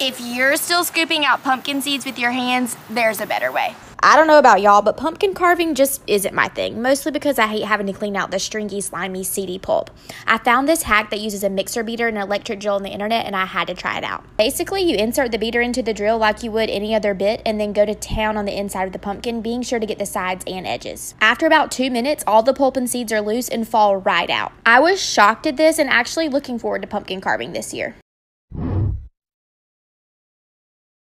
If you're still scooping out pumpkin seeds with your hands, there's a better way. I don't know about y'all, but pumpkin carving just isn't my thing, mostly because I hate having to clean out the stringy, slimy, seedy pulp. I found this hack that uses a mixer beater and an electric drill on the internet, and I had to try it out. Basically, you insert the beater into the drill like you would any other bit, and then go to town on the inside of the pumpkin, being sure to get the sides and edges. After about two minutes, all the pulp and seeds are loose and fall right out. I was shocked at this and actually looking forward to pumpkin carving this year.